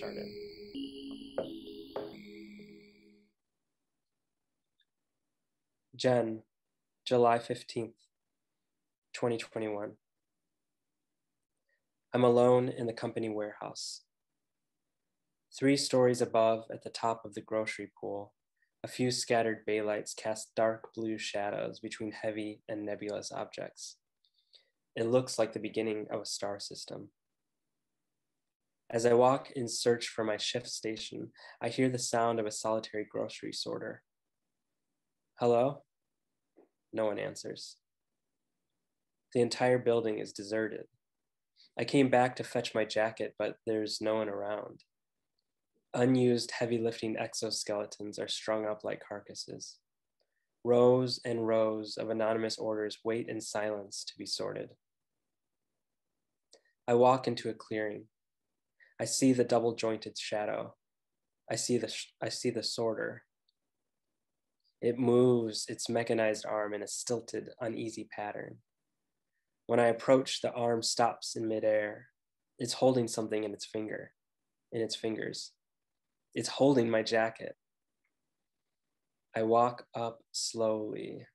started. Jen, July 15th, 2021. I'm alone in the company warehouse. Three stories above, at the top of the grocery pool, a few scattered baylights cast dark blue shadows between heavy and nebulous objects. It looks like the beginning of a star system. As I walk in search for my shift station, I hear the sound of a solitary grocery sorter. Hello? No one answers. The entire building is deserted. I came back to fetch my jacket, but there's no one around. Unused heavy lifting exoskeletons are strung up like carcasses. Rows and rows of anonymous orders wait in silence to be sorted. I walk into a clearing. I see the double jointed shadow. I see the, I see the sorter. It moves its mechanized arm in a stilted, uneasy pattern. When I approach, the arm stops in midair. It's holding something in its finger, in its fingers. It's holding my jacket. I walk up slowly.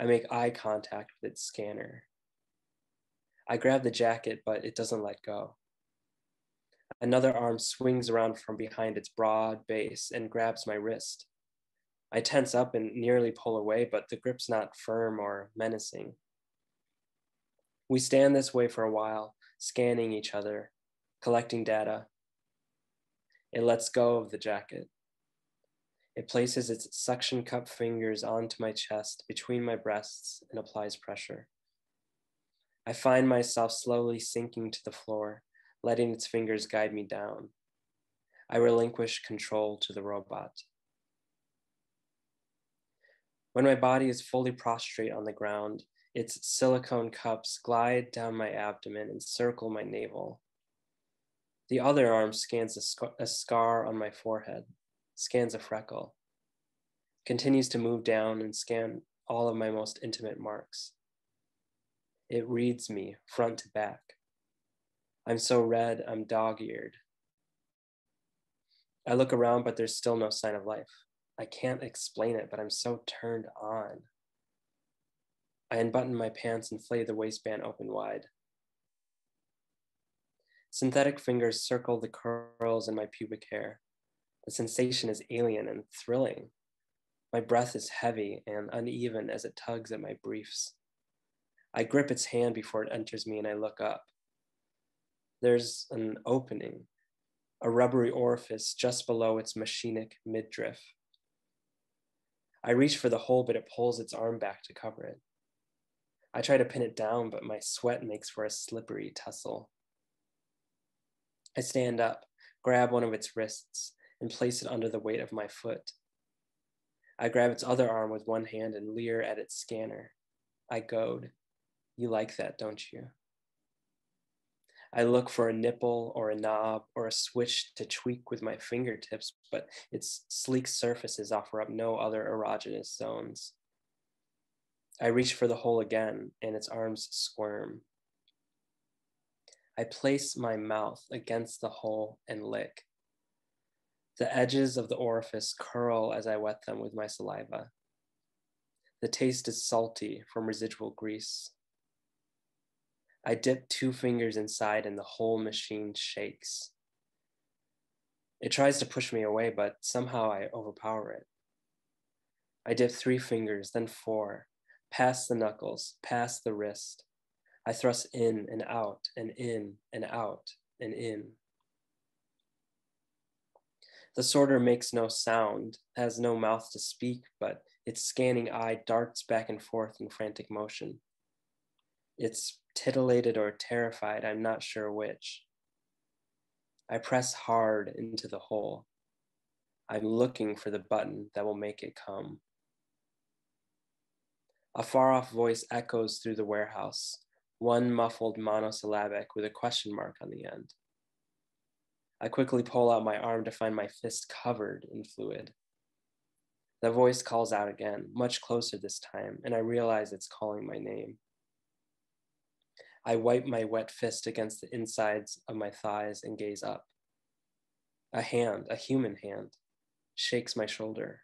I make eye contact with its scanner. I grab the jacket, but it doesn't let go. Another arm swings around from behind its broad base and grabs my wrist. I tense up and nearly pull away, but the grip's not firm or menacing. We stand this way for a while, scanning each other, collecting data. It lets go of the jacket. It places its suction cup fingers onto my chest between my breasts and applies pressure. I find myself slowly sinking to the floor, letting its fingers guide me down. I relinquish control to the robot. When my body is fully prostrate on the ground, its silicone cups glide down my abdomen and circle my navel. The other arm scans a, sc- a, scar on my forehead, scans a freckle, continues to move down and scan all of my most intimate marks. It reads me front to back. I'm so read, I'm dog eared. I look around, but there's still no sign of life. I can't explain it, but I'm so turned on. I unbutton my pants and flay the waistband open wide. Synthetic fingers circle the curls in my pubic hair. The sensation is alien and thrilling. My breath is heavy and uneven as it tugs at my briefs. I grip its hand before it enters me and I look up. There's an opening, a rubbery orifice just below its machinic midriff. I reach for the hole, but it pulls its arm back to cover it. I try to pin it down, but my sweat makes for a slippery tussle. I stand up, grab one of its wrists, and place it under the weight of my foot. I grab its other arm with one hand and leer at its scanner. I goad. You like that, don't you? I look for a nipple or a knob or a switch to tweak with my fingertips, but its sleek surfaces offer up no other erogenous zones. I reach for the hole again, and its arms squirm. I place my mouth against the hole and lick. The edges of the orifice curl as I wet them with my saliva. The taste is salty from residual grease. I dip two fingers inside and the whole machine shakes. It tries to push me away, but somehow I overpower it. I dip three fingers, then four, past the knuckles, past the wrist. I thrust in and out and in and out and in. The sorter makes no sound, has no mouth to speak, but its scanning eye darts back and forth in frantic motion. Its titillated or terrified, I'm not sure which. I press hard into the hole. I'm looking for the button that will make it come. A far off voice echoes through the warehouse, one muffled monosyllabic with a question mark on the end. I quickly pull out my arm to find my fist covered in fluid. The voice calls out again, much closer this time, and I realize it's calling my name. I wipe my wet fist against the insides of my thighs and gaze up. A hand, a human hand, shakes my shoulder.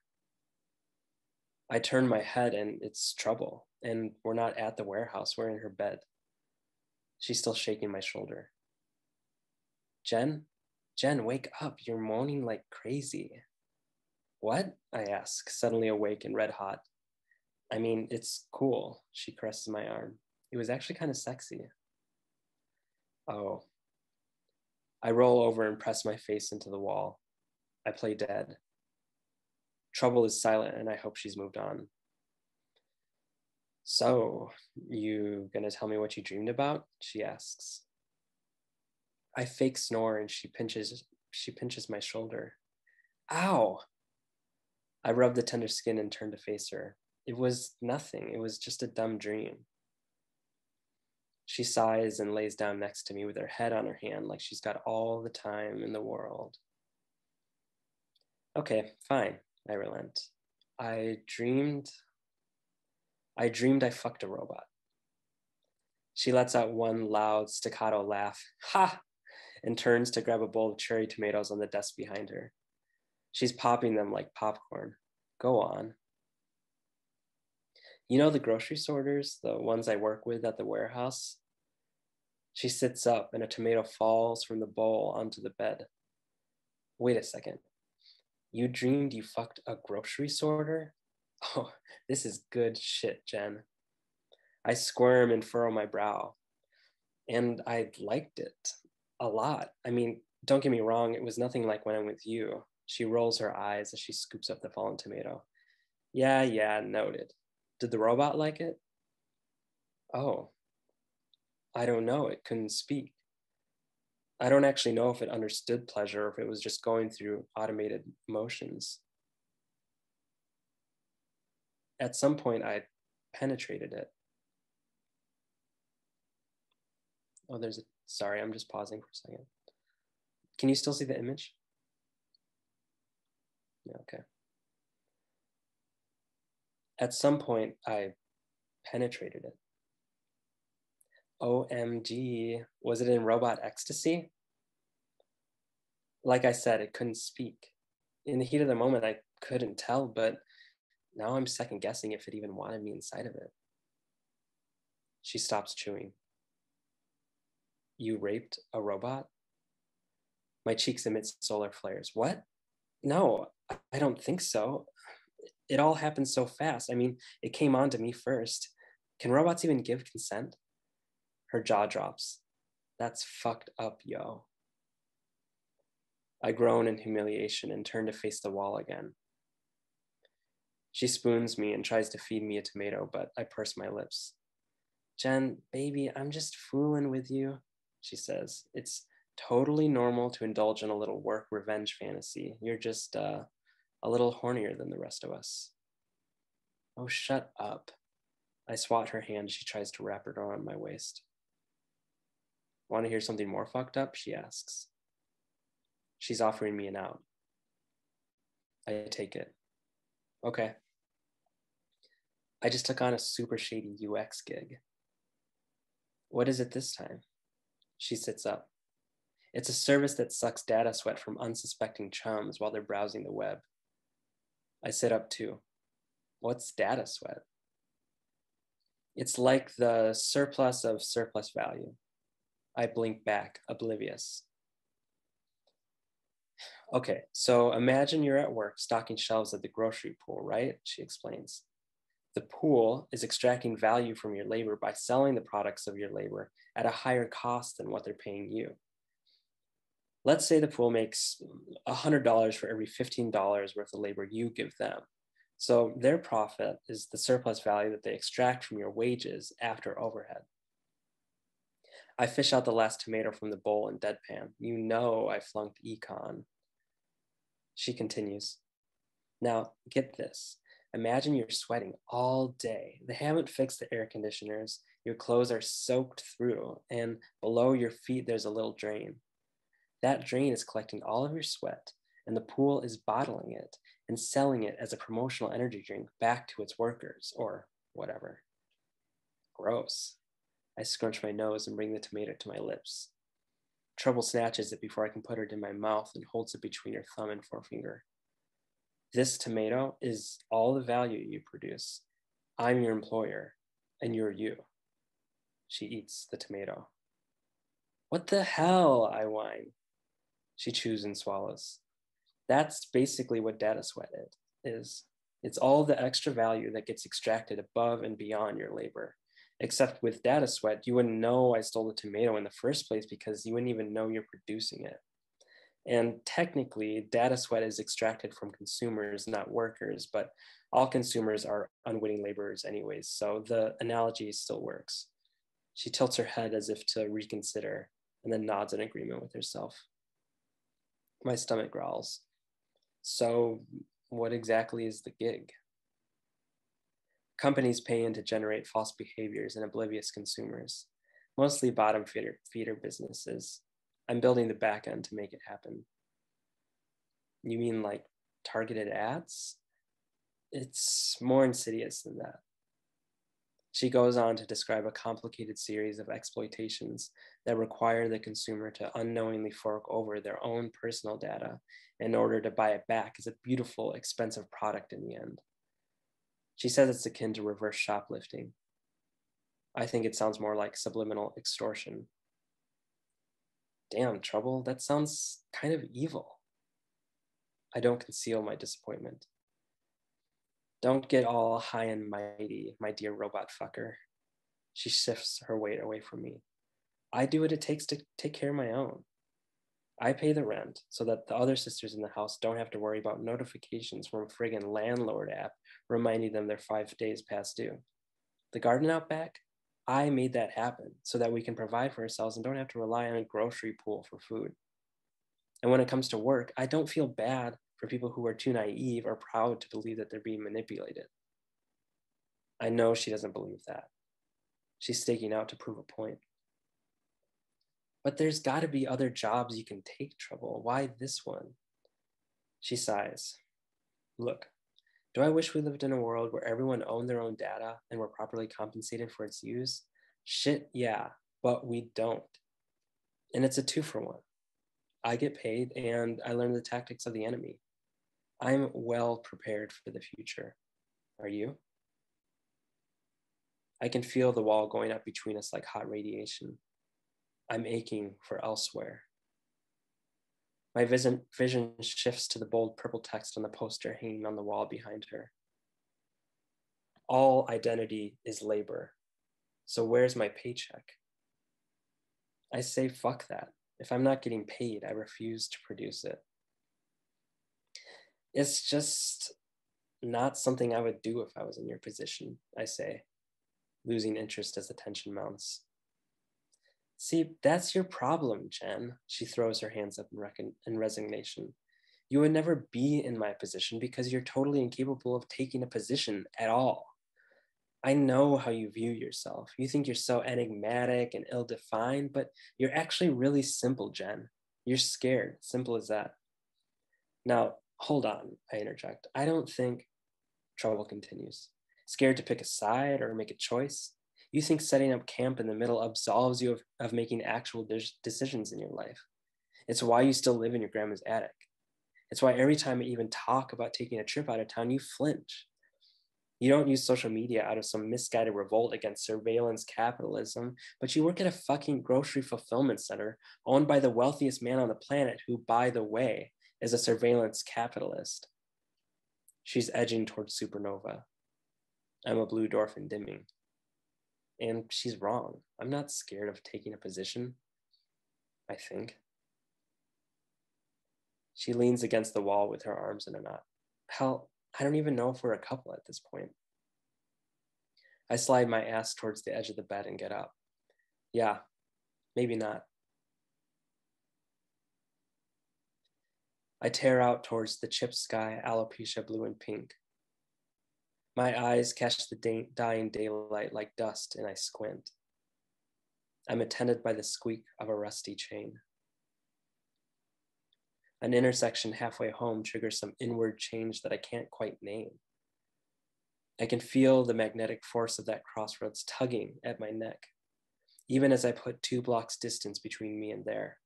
I turn my head and it's trouble. And we're not at the warehouse, we're in her bed. She's still shaking my shoulder. Jen, Jen, wake up. You're moaning like crazy. What? I ask, suddenly awake and red hot. I mean, it's cool. She caresses my arm. It was actually kind of sexy. Oh. I roll over and press my face into the wall. I play dead. Trouble is silent, and I hope she's moved on. So, you gonna tell me what you dreamed about? She asks. I fake snore and she pinches she pinches my shoulder. Ow! I rub the tender skin and turn to face her. It was nothing. It was just a dumb dream. She sighs and lays down next to me with her head on her hand like she's got all the time in the world. Okay, fine, I relent. I dreamed. I dreamed I fucked a robot. She lets out one loud staccato laugh, ha, and turns to grab a bowl of cherry tomatoes on the desk behind her. She's popping them like popcorn. Go on. You know the grocery sorters, the ones I work with at the warehouse? She sits up and a tomato falls from the bowl onto the bed. Wait a second. You dreamed you fucked a grocery sorter? Oh, this is good shit, Jen. I squirm and furrow my brow. And I liked it a lot. I mean, don't get me wrong, it was nothing like when I'm with you. She rolls her eyes as she scoops up the fallen tomato. Yeah, yeah, noted. Did the robot like it? Oh, I don't know. It couldn't speak. I don't actually know if it understood pleasure or if it was just going through automated motions. At some point, I penetrated it. Oh, there's a, sorry, I'm just pausing for a second. Can you still see the image? Yeah, okay. At some point, I penetrated it. OMG, was it in robot ecstasy? Like I said, it couldn't speak. In the heat of the moment, I couldn't tell, but now I'm second guessing if it even wanted me inside of it. She stops chewing. You raped a robot? My cheeks emit solar flares. What? No, I don't think so. It all happened so fast. I mean, it came on to me first. Can robots even give consent? Her jaw drops. That's fucked up, yo. I groan in humiliation and turn to face the wall again. She spoons me and tries to feed me a tomato, but I purse my lips. Jen, baby, I'm just fooling with you, she says. It's totally normal to indulge in a little work revenge fantasy. You're just uh, a little hornier than the rest of us. Oh, shut up. I swat her hand. She tries to wrap it around my waist. Want to hear something more fucked up? She asks. She's offering me an out. I take it. Okay. I just took on a super shady UX gig. What is it this time? She sits up. It's a service that sucks data sweat from unsuspecting chums while they're browsing the web. I sit up too. What's data sweat? It's like the surplus of surplus value. I blink back, oblivious. Okay, so imagine you're at work stocking shelves at the grocery pool, right? She explains. The pool is extracting value from your labor by selling the products of your labor at a higher cost than what they're paying you. Let's say the pool makes $100 for every $15 worth of labor you give them. So their profit is the surplus value that they extract from your wages after overhead. I fish out the last tomato from the bowl and deadpan. You know I flunked econ. She continues. Now, get this. Imagine you're sweating all day. They haven't fixed the air conditioners. Your clothes are soaked through, and below your feet, there's a little drain. That drain is collecting all of your sweat, and the pool is bottling it and selling it as a promotional energy drink back to its workers or whatever. Gross. I scrunch my nose and bring the tomato to my lips. Trouble snatches it before I can put it in my mouth and holds it between her thumb and forefinger. This tomato is all the value you produce. I'm your employer, and you're you. She eats the tomato. What the hell? I whine. She chews and swallows. That's basically what data sweat is. It's all the extra value that gets extracted above and beyond your labor. Except with data sweat, you wouldn't know I stole the tomato in the first place because you wouldn't even know you're producing it. And technically, data sweat is extracted from consumers, not workers, but all consumers are unwitting laborers, anyways. So the analogy still works. She tilts her head as if to reconsider and then nods in agreement with herself. My stomach growls. So, what exactly is the gig? Companies pay in to generate false behaviors and oblivious consumers, mostly bottom feeder, feeder businesses. I'm building the back end to make it happen. You mean like targeted ads? It's more insidious than that. She goes on to describe a complicated series of exploitations that require the consumer to unknowingly fork over their own personal data in order to buy it back as a beautiful, expensive product in the end. She says it's akin to reverse shoplifting. I think it sounds more like subliminal extortion. Damn, trouble, that sounds kind of evil. I don't conceal my disappointment. Don't get all high and mighty, my dear robot fucker. She shifts her weight away from me. I do what it takes to take care of my own. I pay the rent so that the other sisters in the house don't have to worry about notifications from a friggin' landlord app reminding them they're five days past due. The garden out back, I made that happen so that we can provide for ourselves and don't have to rely on a grocery pool for food. And when it comes to work, I don't feel bad for people who are too naive or proud to believe that they're being manipulated. I know she doesn't believe that. She's staking out to prove a point. But there's got to be other jobs you can take, Trouble. Why this one? She sighs. Look, do I wish we lived in a world where everyone owned their own data and were properly compensated for its use? Shit, yeah, but we don't. And it's a two for one. I get paid and I learn the tactics of the enemy. I'm well prepared for the future. Are you? I can feel the wall going up between us like hot radiation. I'm aching for elsewhere. My vision, shifts to the bold purple text on the poster hanging on the wall behind her. All identity is labor. So where's my paycheck? I say, fuck that. If I'm not getting paid, I refuse to produce it it's just not something I would do if I was in your position, I say, losing interest as the tension mounts. See, that's your problem, Jen. She throws her hands up in, recon- in resignation. You would never be in my position because you're totally incapable of taking a position at all. I know how you view yourself. You think you're so enigmatic and ill defined, but you're actually really simple, Jen. You're scared, simple as that. Now, Hold on, I interject. I don't think trouble continues. Scared to pick a side or make a choice? You think setting up camp in the middle absolves you of, of making actual de- decisions in your life. It's why you still live in your grandma's attic. It's why every time I even talk about taking a trip out of town, you flinch. You don't use social media out of some misguided revolt against surveillance capitalism, but you work at a fucking grocery fulfillment center owned by the wealthiest man on the planet, who, by the way, is a surveillance capitalist. She's edging towards supernova. I'm a blue dwarf in dimming. And she's wrong. I'm not scared of taking a position, I think. She leans against the wall with her arms in a knot. Hell, I don't even know if we're a couple at this point. I slide my ass towards the edge of the bed and get up. Yeah, maybe not. I tear out towards the chip sky, alopecia blue and pink. My eyes catch the dying daylight like dust, and I squint. I'm attended by the squeak of a rusty chain. An intersection halfway home triggers some inward change that I can't quite name. I can feel the magnetic force of that crossroads tugging at my neck, even as I put two blocks distance between me and there.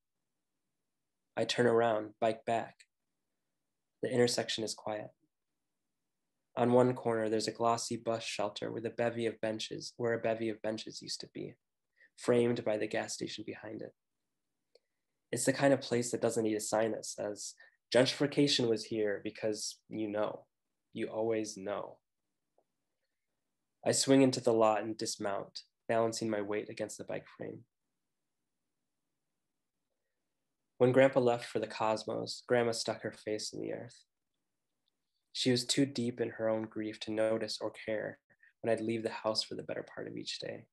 I turn around, bike back. The intersection is quiet. On one corner, there's a glossy bus shelter with a bevy of benches, where a bevy of benches used to be, framed by the gas station behind it. It's the kind of place that doesn't need a sign that says, gentrification was here because you know, you always know. I swing into the lot and dismount, balancing my weight against the bike frame. When Grandpa left for the cosmos, Grandma stuck her face in the earth. She was too deep in her own grief to notice or care when I'd leave the house for the better part of each day.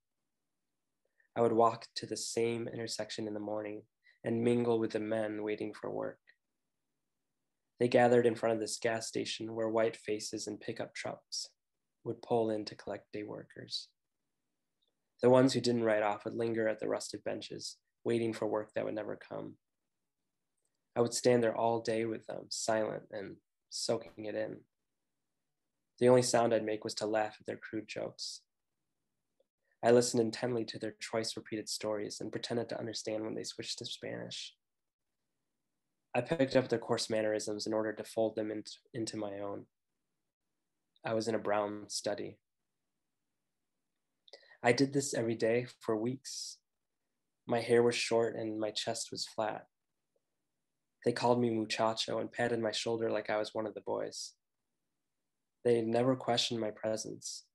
I would walk to the same intersection in the morning and mingle with the men waiting for work. They gathered in front of this gas station where white faces and pickup trucks would pull in to collect day workers. The ones who didn't ride off would linger at the rusted benches, waiting for work that would never come. I would stand there all day with them, silent and soaking it in. The only sound I'd make was to laugh at their crude jokes. I listened intently to their twice repeated stories and pretended to understand when they switched to Spanish. I picked up their coarse mannerisms in order to fold them into, into my own. I was in a brown study. I did this every day for weeks. My hair was short and my chest was flat. They called me muchacho and patted my shoulder like I was one of the boys. They never questioned my presence.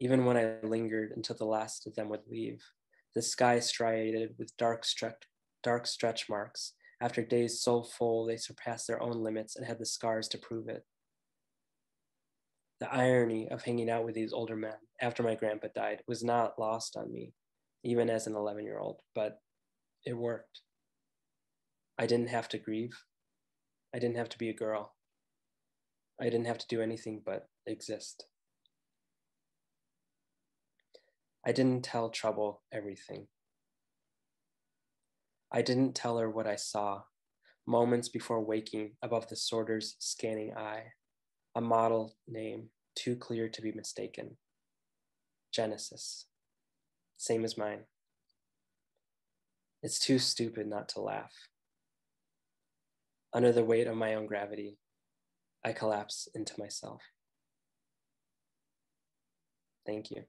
Even when I lingered until the last of them would leave, the sky striated with dark, stretch, dark stretch marks after days so full they surpassed their own limits and had the scars to prove it. The irony of hanging out with these older men after my grandpa died was not lost on me, even as an 11 year old, but it worked. I didn't have to grieve. I didn't have to be a girl. I didn't have to do anything but exist. I didn't tell trouble everything. I didn't tell her what I saw moments before waking above the sorter's scanning eye, a model name too clear to be mistaken. Genesis, same as mine. It's too stupid not to laugh. Under the weight of my own gravity, I collapse into myself. Thank you.